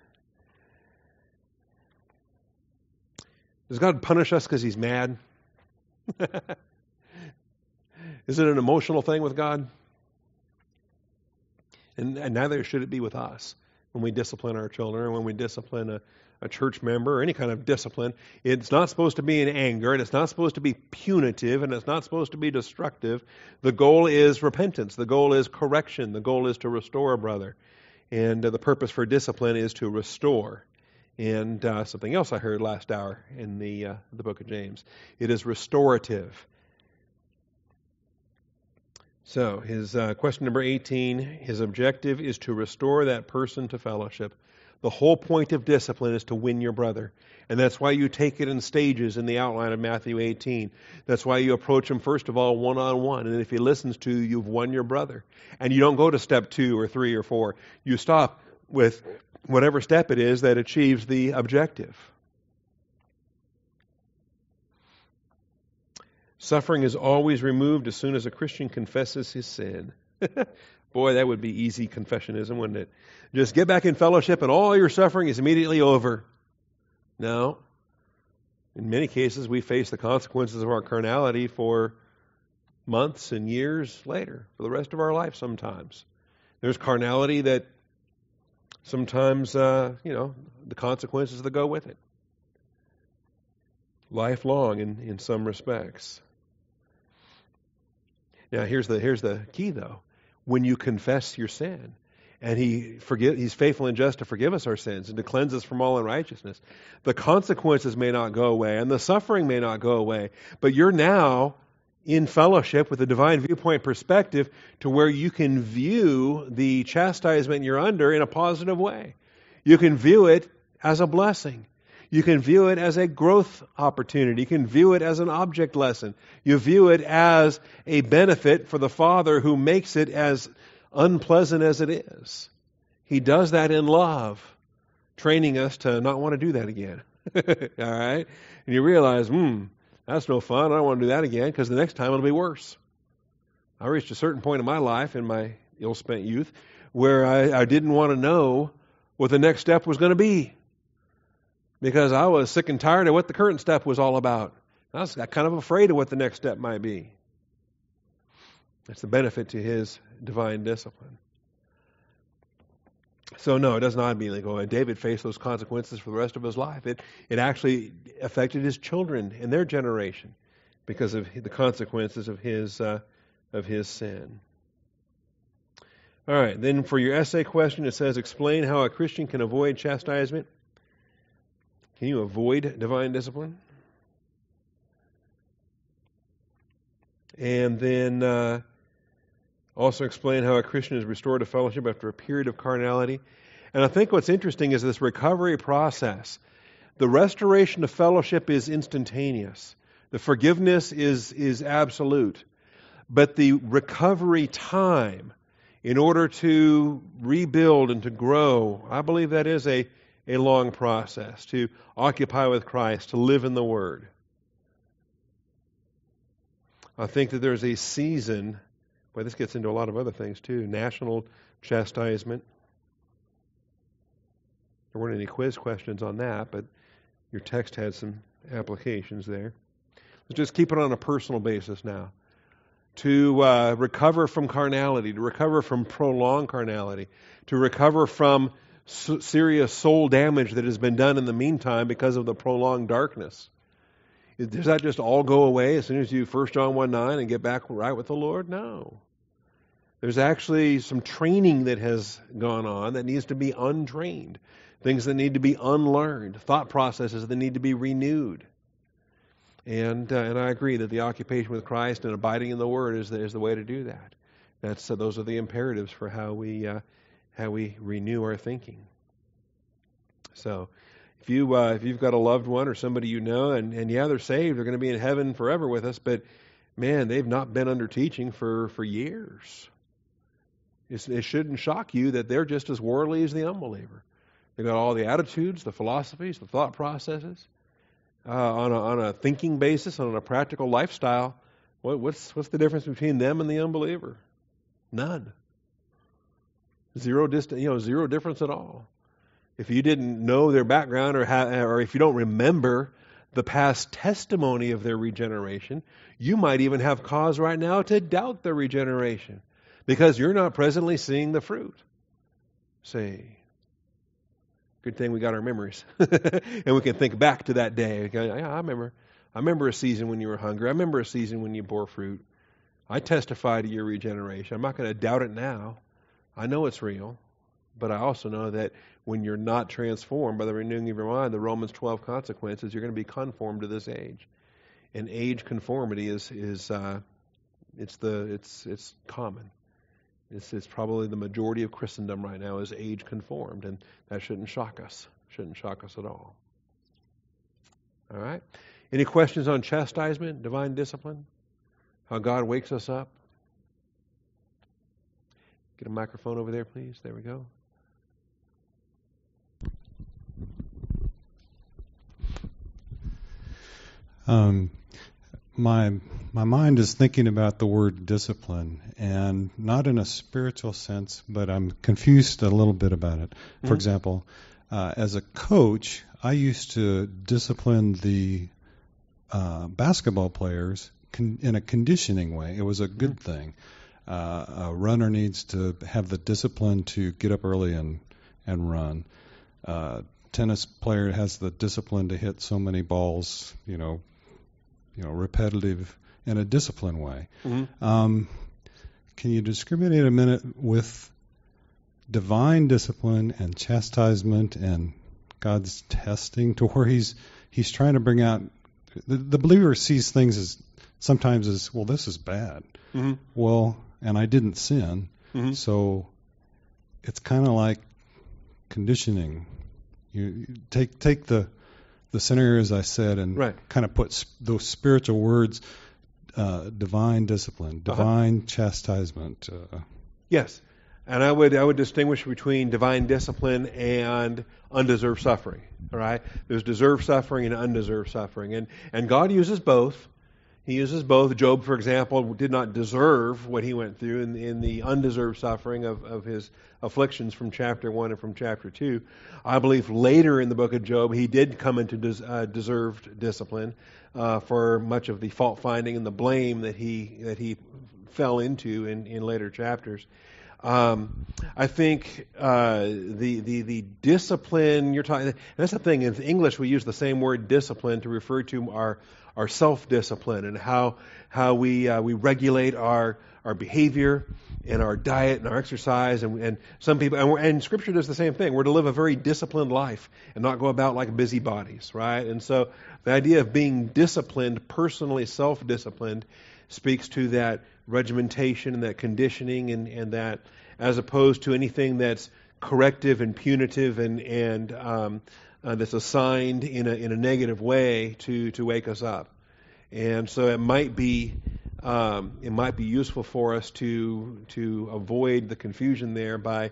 Does God punish us because he's mad? Is it an emotional thing with God? And, and, neither should it be with us when we discipline our children, or when we discipline a, a church member or any kind of discipline. It's not supposed to be in anger, and it's not supposed to be punitive, and it's not supposed to be destructive. The goal is repentance. The goal is correction. The goal is to restore a brother. And uh, the purpose for discipline is to restore. And uh, something else I heard last hour in the, uh, the book of James it is restorative. So, his uh, question number 18 his objective is to restore that person to fellowship. The whole point of discipline is to win your brother. And that's why you take it in stages in the outline of Matthew 18. That's why you approach him, first of all, one on one. And if he listens to you, you've won your brother. And you don't go to step two or three or four. You stop with whatever step it is that achieves the objective. Suffering is always removed as soon as a Christian confesses his sin. Boy, that would be easy confessionism, wouldn't it? Just get back in fellowship and all your suffering is immediately over. No. In many cases, we face the consequences of our carnality for months and years later, for the rest of our life sometimes. There's carnality that Sometimes, uh, you know, the consequences that go with it. Lifelong in, in some respects. Now, here's the, here's the key, though. When you confess your sin, and he forgive, he's faithful and just to forgive us our sins and to cleanse us from all unrighteousness. The consequences may not go away and the suffering may not go away, but you're now in fellowship with a divine viewpoint perspective to where you can view the chastisement you're under in a positive way. You can view it as a blessing. You can view it as a growth opportunity. You can view it as an object lesson. You view it as a benefit for the Father who makes it as unpleasant as it is. He does that in love, training us to not want to do that again. All right? And you realize, hmm, that's no fun. I don't want to do that again because the next time it'll be worse. I reached a certain point in my life, in my ill spent youth, where I, I didn't want to know what the next step was going to be because I was sick and tired of what the current step was all about. I was kind of afraid of what the next step might be. That's the benefit to his divine discipline. So no, it does not mean go away. David faced those consequences for the rest of his life. It it actually affected his children and their generation because of the consequences of his uh, of his sin. All right, then for your essay question, it says explain how a Christian can avoid chastisement. Can you avoid divine discipline? And then uh, also explain how a Christian is restored to fellowship after a period of carnality. And I think what's interesting is this recovery process. The restoration of fellowship is instantaneous. The forgiveness is, is absolute. But the recovery time in order to rebuild and to grow, I believe that is a, a long process to occupy with Christ, to live in the Word. I think that there's a season Boy, this gets into a lot of other things too. National chastisement. There weren't any quiz questions on that, but your text had some applications there. Let's just keep it on a personal basis now. To uh, recover from carnality, to recover from prolonged carnality, to recover from serious soul damage that has been done in the meantime because of the prolonged darkness. Does that just all go away as soon as you 1 John 1 9 and get back right with the Lord? No. There's actually some training that has gone on that needs to be untrained, things that need to be unlearned, thought processes that need to be renewed. And, uh, and I agree that the occupation with Christ and abiding in the Word is the, is the way to do that. That's, uh, those are the imperatives for how we, uh, how we renew our thinking. So, if you uh, if you've got a loved one or somebody you know, and, and yeah, they're saved, they're going to be in heaven forever with us, but man, they've not been under teaching for for years. It's, it shouldn't shock you that they're just as worldly as the unbeliever. They've got all the attitudes, the philosophies, the thought processes, uh, on a on a thinking basis, on a practical lifestyle. What, what's what's the difference between them and the unbeliever? None. Zero distance, you know, zero difference at all if you didn't know their background or, or if you don't remember the past testimony of their regeneration, you might even have cause right now to doubt their regeneration because you're not presently seeing the fruit. Say, good thing we got our memories and we can think back to that day. Yeah, I remember. I remember a season when you were hungry. I remember a season when you bore fruit. I testify to your regeneration. I'm not going to doubt it now. I know it's real. But I also know that when you're not transformed by the renewing of your mind, the Romans 12 consequences, you're going to be conformed to this age. And age conformity is is uh, it's the it's it's common. It's, it's probably the majority of Christendom right now is age conformed, and that shouldn't shock us. Shouldn't shock us at all. All right. Any questions on chastisement, divine discipline, how God wakes us up? Get a microphone over there, please. There we go. Um, my my mind is thinking about the word discipline, and not in a spiritual sense, but I'm confused a little bit about it. For mm-hmm. example, uh, as a coach, I used to discipline the uh, basketball players con- in a conditioning way. It was a good mm-hmm. thing. Uh, a runner needs to have the discipline to get up early and and run. Uh, tennis player has the discipline to hit so many balls, you know, you know, repetitive in a disciplined way. Mm-hmm. Um, can you discriminate a minute with divine discipline and chastisement and God's testing to where he's he's trying to bring out the, the believer sees things as sometimes as well this is bad. Mm-hmm. Well, and I didn't sin. Mm-hmm. So it's kind of like conditioning. You, you take take the the scenarios I said and Right. kind of put sp- those spiritual words, uh, divine discipline, Uh-huh. divine chastisement. Uh, Yes, and I would I would distinguish between divine discipline and undeserved suffering. All right, there's deserved suffering and undeserved suffering, and and God uses both. He uses both. Job, for example, did not deserve what he went through in, in the undeserved suffering of, of his afflictions from chapter 1 and from chapter 2. I believe later in the book of Job, he did come into des, uh, deserved discipline uh, for much of the fault finding and the blame that he, that he fell into in, in later chapters. Um, I think uh, the, the the discipline you're talking. That's the thing. In English, we use the same word discipline to refer to our our self discipline and how how we uh, we regulate our our behavior and our diet and our exercise and, and some people and, and Scripture does the same thing. We're to live a very disciplined life and not go about like busybodies, right? And so the idea of being disciplined, personally self disciplined, speaks to that regimentation and that conditioning and, and that as opposed to anything that's corrective and punitive and, and um, uh, that's assigned in a, in a negative way to, to wake us up. And so it might be um, it might be useful for us to to avoid the confusion there by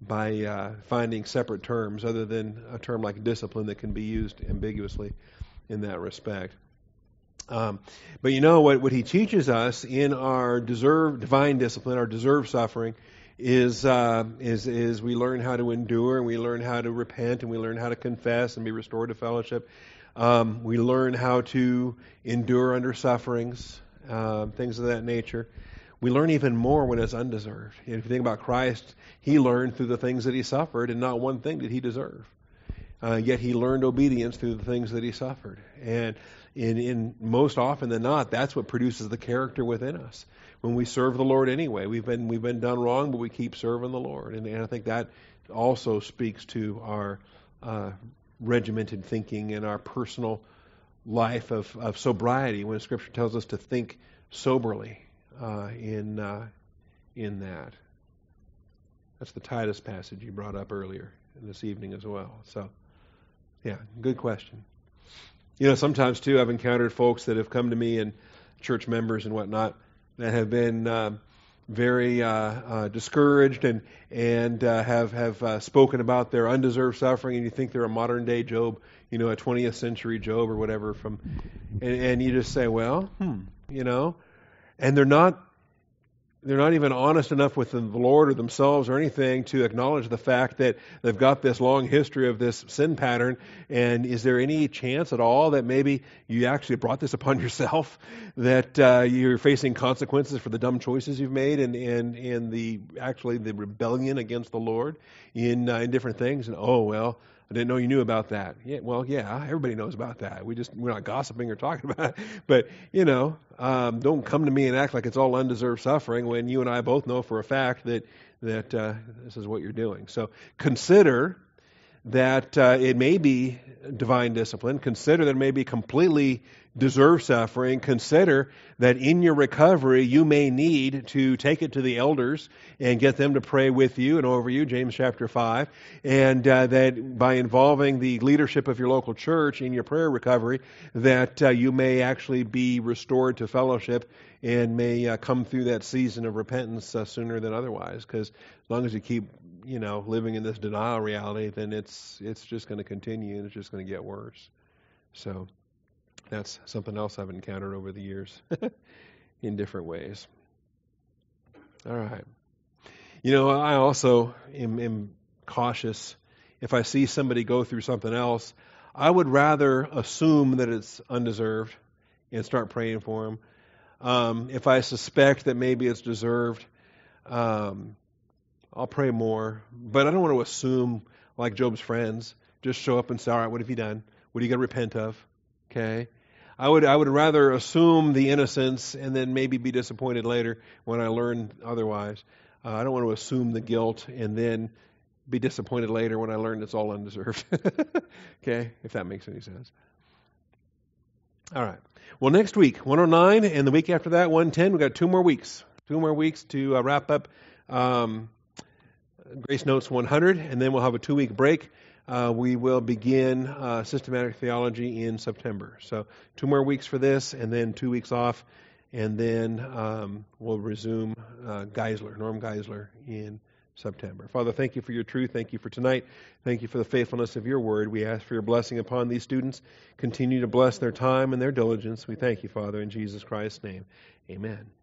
by uh, finding separate terms other than a term like discipline that can be used ambiguously in that respect. Um, but you know what? What he teaches us in our deserved divine discipline, our deserved suffering, is uh, is is we learn how to endure and we learn how to repent and we learn how to confess and be restored to fellowship. Um, we learn how to endure under sufferings, uh, things of that nature. We learn even more when it's undeserved. If you think about Christ, he learned through the things that he suffered, and not one thing did he deserve. Uh, yet he learned obedience through the things that he suffered. And in, in most often than not, that's what produces the character within us. When we serve the Lord anyway, we've been we've been done wrong, but we keep serving the Lord. And, and I think that also speaks to our uh, regimented thinking and our personal life of, of sobriety. When Scripture tells us to think soberly uh, in uh, in that. That's the Titus passage you brought up earlier this evening as well. So, yeah, good question. You know, sometimes too, I've encountered folks that have come to me and church members and whatnot that have been um, very uh, uh, discouraged and and uh, have have uh, spoken about their undeserved suffering, and you think they're a modern day Job, you know, a 20th century Job or whatever. From and, and you just say, well, hmm, you know, and they're not they're not even honest enough with the Lord or themselves or anything to acknowledge the fact that they've got this long history of this sin pattern. And is there any chance at all that maybe you actually brought this upon yourself, that uh, you're facing consequences for the dumb choices you've made and, and, and the actually the rebellion against the Lord in, uh, in different things? And oh, well, I didn't know you knew about that. Yeah, well, yeah, everybody knows about that. We just we're not gossiping or talking about it. But you know, um, don't come to me and act like it's all undeserved suffering when you and I both know for a fact that that uh, this is what you're doing. So consider that uh, it may be divine discipline. Consider that it may be completely deserved suffering. Consider that in your recovery, you may need to take it to the elders and get them to pray with you and over you, James chapter 5. And uh, that by involving the leadership of your local church in your prayer recovery, that uh, you may actually be restored to fellowship and may uh, come through that season of repentance uh, sooner than otherwise. Because as long as you keep, you know, living in this denial reality, then it's it's just going to continue and it's just going to get worse. So that's something else I've encountered over the years in different ways. All right. You know, I also am, am cautious if I see somebody go through something else. I would rather assume that it's undeserved and start praying for them. Um, if I suspect that maybe it's deserved, um, I'll pray more. But I don't want to assume like Job's friends. Just show up and say, all right, what have you done? What are you going to repent of? Okay? I would, I would rather assume the innocence and then maybe be disappointed later when I learn otherwise. Uh, I don't want to assume the guilt and then be disappointed later when I learn it's all undeserved. okay? If that makes any sense. All right. Well, next week, 109, and the week after that, 110. We've got two more weeks. Two more weeks to uh, wrap up um, GraceNotes 100, and then we'll have a two week break. Uh, we will begin uh, systematic theology in September. So, two more weeks for this, and then two weeks off, and then um, we'll resume uh, Geisler, Norm Geisler, in September. Father, thank you for your truth. Thank you for tonight. Thank you for the faithfulness of your word. We ask for your blessing upon these students. Continue to bless their time and their diligence. We thank you, Father, in Jesus Christ's name. Amen.